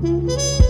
Música